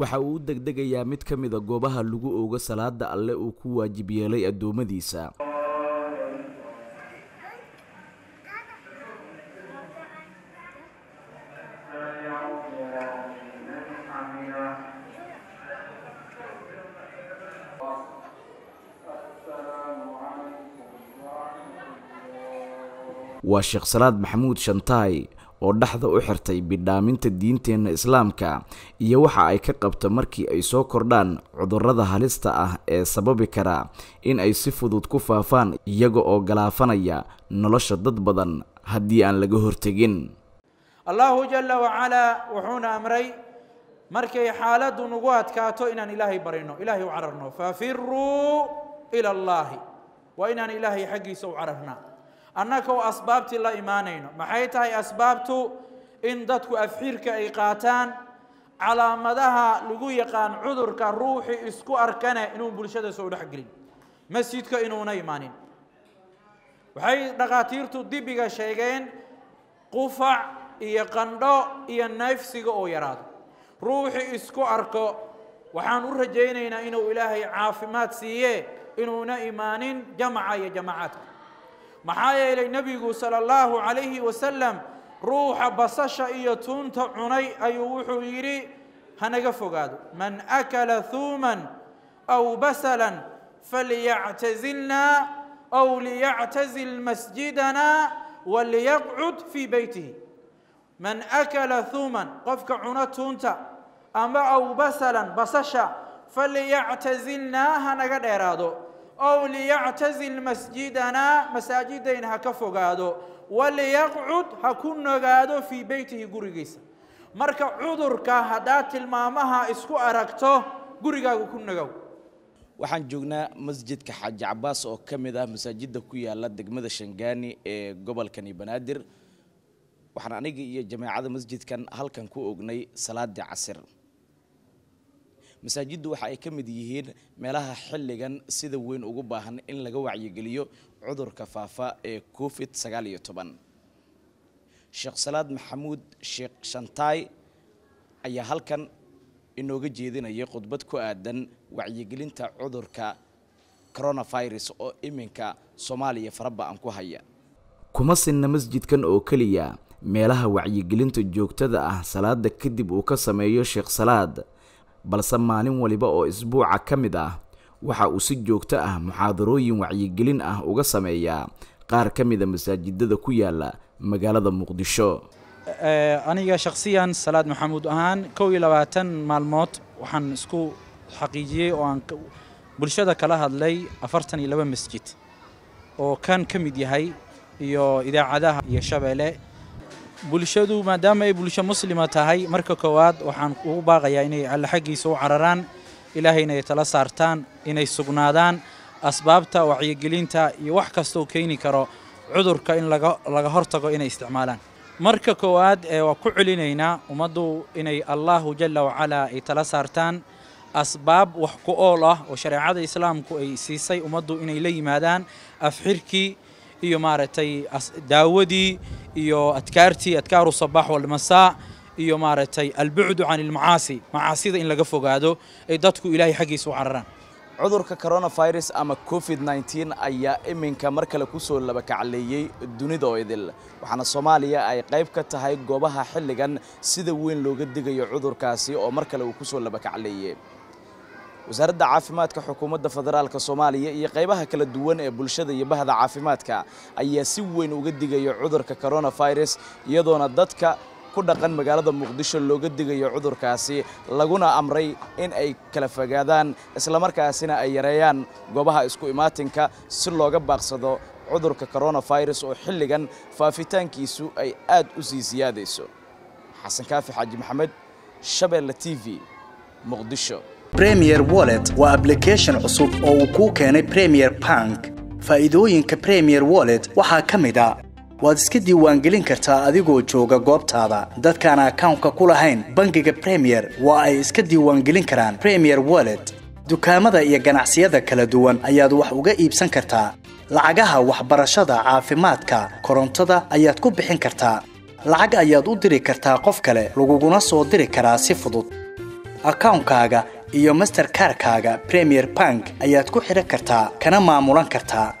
waxa uu u degdegayaa mid ka mida goobaha lagu oogo salaada alle uu ku waajib yeelay addoommadiisa. Waa sheekh salaad maxamuud shantaay oo dhexda u xirtay bidhaaminta diinteenna islaamka iyo waxa ay ka qabto markii ay soo kordhaan cudurrada halista ah ee sababi kara in ay si fudud ku faafaan iyaga oo galaafanaya nolosha dad badan haddii aan laga hortegin. Allahu jala wacalaa wuxuuna amray markay xaaladdu nagu adkaato inaan ilaahay barino ilaahay u cararno fafiruu ila allahi waa inaan ilaahay xaggiisa u cararnaa أنكو أسباب تلا إيمانين ما حيث هاي أسباب تو إن دتك أفيرك إيقاتان على مدها لجوي قان عذر كروح إسكو أركنة إنه برشدة سود حقرين. مسجدك إنه نيمانين وهاي دقاتير تو دي بيجا شيئين قفع يقندو إيه النفس إيه أو يراد روح إسكو أركو. وحان أرجينينا إنه إلهي عافمات سيئة إنه نيمانين جمعة يا جماعتك maxaa yeelay nebigu sala allahu calayhi wasalam ruuxa basasha iyo tuunta cunay ayuu wuxuu yidhi hanaga fogaado man akala thuuman aw basalan falyactazilna aw liyactazil masjidana waliyaqcud fii beytihi man akala thuuman qofka cuno tuunta ama aw basalan basasha falyactazilnaa hanaga dheeraado ow liyactazil masjidana masaajidayna ha ka fogaado waliyaqcud ha ku nogaado fii beytihi gurigiisa marka cudurka haddaad tilmaamaha isku aragto gurigaaga ku nogow waxaan joognaa masjidka xaaji cabaas oo ka mid ah masaajidda ku yaalla degmada shangaani ee gobolkani banaadir waxaan aniga iyo jameecada masjidkan halkan ku ognay salaadii casir masaajiddu waxa ay ka mid yihiin meelaha xilligan sida weyn ugu baahan in laga wacyigeliyo cudurka faafa ee covid sagaal iyo toban. Sheekh salaad maxamuud sheekh shantaay ayaa halkan inooga jeedinaya khudbad ku aadan wacyigelinta cudurka coronavirus oo iminka soomaaliya faraba-an ku haya. Kuma sinna masjidkan oo keliya meelaha wacyigelinta joogtada ah salaada kadib uu ka sameeyo sheekh salaad balse maalin waliba oo isbuuca ka mid ah waxa uu si joogto ah muxaadarooyin wacyigelin ah uga sameeyaa. Qaar ka mida masaajidada ku yaalla magaalada muqdisho. Aniga shakhsiyan salaad maxamuud ahaan kow iyo labaatan maalmood waxaan isku xaqiijiyey oo aan bulshada kala hadlay afartan iyo laba masjid oo kan ka mid yahay iyo idaacadaha iyo shabeelle bulshadu maadaama ay bulsho muslima tahay marka koowaad waxaan ugu baaqayaa inay alle xaggiisa u cararaan ilaahayna ay tala saartaan inay sugnaadaan asbaabta wacyigelinta iyo wax kastaoo keeni karo cudurka in laga hortago inay isticmaalaan. Marka koowaad waa ku celinaynaa ummaddu inay allahu jala wacalaa ay tala saartaan asbaab wax ku ool ah oo shareecada islaamku ay siisay ummaddu inay la yimaadaan afxirkii iyo maaragtay daawadii iyo adkaartii adkaaru sabaax walmasaa iyo maaragtay albucdu can ilmacaasi macaasida in laga fogaado ay dadku ilaahay xaggiisa u cararaan. Cudurka coronavirus ama covid nneteen ayaa iminka mar kale ku soo labakacleeyey dunida oo idil waxaana soomaaliya ay qayb ka tahay goobaha xilligan sida weyn looga digayo cudurkaasi oo mar kale uu ku soo labakacleeyey wasaaradda caafimaadka xukuumadda federaalka soomaaliya iyo qaybaha kala duwan ee bulshada iyo bahda caafimaadka ayaa si weyn uga digaya cudurka coronavirus iyadoona dadka ku dhaqan magaalada muqdisho looga digayo cudurkaasi laguna amray in ay kala fogaadaan islamarkaasina ay yareeyaan goobaha isku imaatinka si looga baaqsado cudurka coronavirus oo xilligan faafitaankiisu ay aad u sii siyaadayso. Xasan kaafi xaaji maxamed shabeelle t v muqdisho premier wallet waa ablication cusub oo uu kuu keenay premier bank. Faa'iidooyinka premier wallet waxaa ka mid a waad iska diiwaangelin kartaa adigoo jooga goobtaada. Dadkaan akawnka ku lahayn bangiga premier waa ay iska diiwaangelin karaan premier wallet. Dukaamada iyo ganacsiyada kala duwan ayaad wax uga iibsan kartaa. Lacagaha waxbarashada caafimaadka korontada ayaad ku bixin kartaa. Lacag ayaad u diri kartaa qof kale laguguna soo diri karaa si fudud. Akawnkaaga iyo masterkarkaaga premier bank ayaad ku xidhan kartaa kana maamulan kartaa.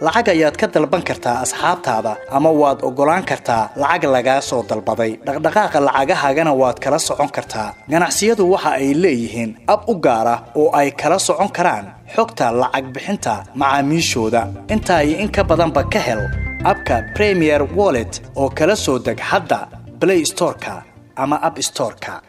Lacag ayaad ka dalban kartaa asxaabtaada ama waad oggolaan kartaa lacag lagaa soo dalbaday. Dhaqdhaqaaqa lacagahaagana waad kala socon kartaa. Ganacsiyadu waxa ay leeyihiin ab u gaar ah oo ay kala socon karaan xogta lacag bixinta macaamiishooda. Intaa in ka badanba ka hel abka premier wallet oo kala soo deg hadda play storeka ama app storeka